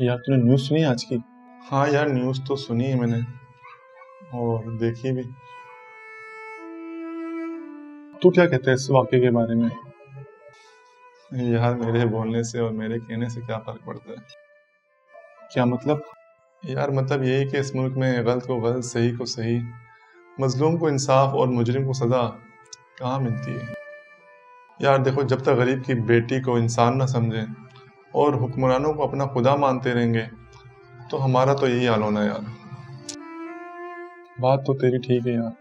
यार तूने न्यूज़ सुनी आज की? हाँ यार न्यूज़ तो सुनी है मैंने। और देखी भी। तू क्या कहता है इस वाक्य के बारे में? यार मेरे बोलने से और मेरे कहने से क्या फ़र्क पड़ता है? क्या मतलब? यार मतलब यही कि इस मुल्क में गलत को गलत सही को सही मजलूम को इंसाफ और मुजरिम को सजा कहाँ मिलती है? यार देखो जब तक गरीब की बेटी को इंसान ना समझें और हुक्मरानों को अपना खुदा मानते रहेंगे तो हमारा तो यही हाल होना यार। बात तो तेरी ठीक है यार।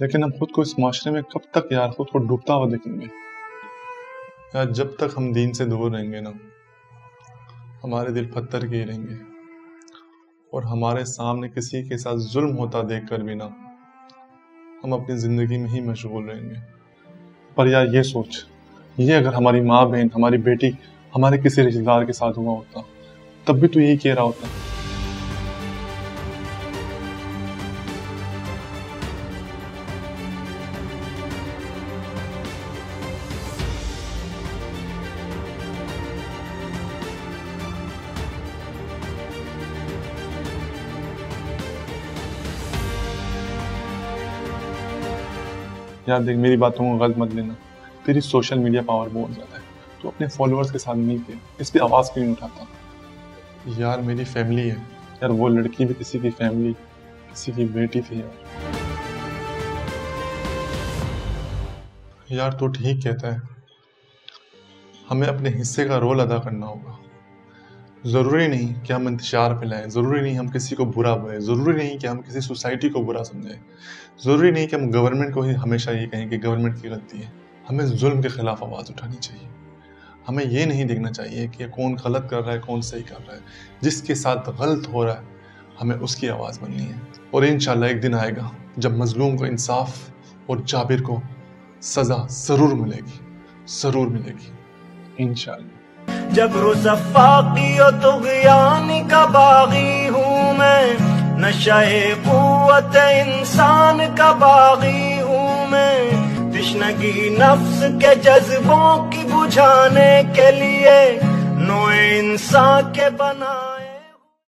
लेकिन हम खुद को इस माशरे में कब तक यार, खुद को डूबता हुआ देखेंगे? यार, जब तक हम दीन से दूर रहेंगे ना, हमारे दिल पत्थर के ही रहेंगे। और हमारे सामने किसी के साथ जुल्म होता देखकर भी ना, हम अपनी ज़िंदगी में ही मशगूल रहेंगे। पर यार, ये सोच ये अगर हमारी माँ बहन, हमारी बेटी हमारे किसी रिश्तेदार के साथ हुआ होता, तब भी तो यही कह रहा होता। यार देख, मेरी बातों को गलत मत लेना। तेरी सोशल मीडिया पावर बहुत ज़्यादा है। तो अपने फॉलोअर्स के साथ मिल के इस पर आवाज़ क्यों नहीं उठाता? यार मेरी फैमिली है। यार वो लड़की भी किसी की फैमिली किसी की बेटी थी यार। यार तो ठीक कहता है। हमें अपने हिस्से का रोल अदा करना होगा। ज़रूरी नहीं कि हम इंतज़ार फैलाएँ ज़रूरी नहीं हम किसी को बुरा बोलें ज़रूरी नहीं कि हम किसी सोसाइटी को बुरा समझें। ज़रूरी नहीं कि हम गवर्नमेंट को ही हमेशा ये कहें कि गवर्नमेंट की गलती है। हमें जुल्म के ख़िलाफ़ आवाज़ उठानी चाहिए। हमें ये नहीं देखना चाहिए कि कौन गलत कर रहा है, कौन सही कर रहा है। जिसके साथ गलत हो रहा है, हमें उसकी आवाज़ बननी है। और इन एक दिन आएगा जब मजलूम को इंसाफ और जाबिर को सज़ा ज़रूर मिलेगी ज़रूर मिलेगी इन जब रुसफ़ाकी का बागी हूँ मैं कुत इंसान का बागी तिश्नगी नफ्स के जज्बों की बुझाने के लिए नोए इंसान के बना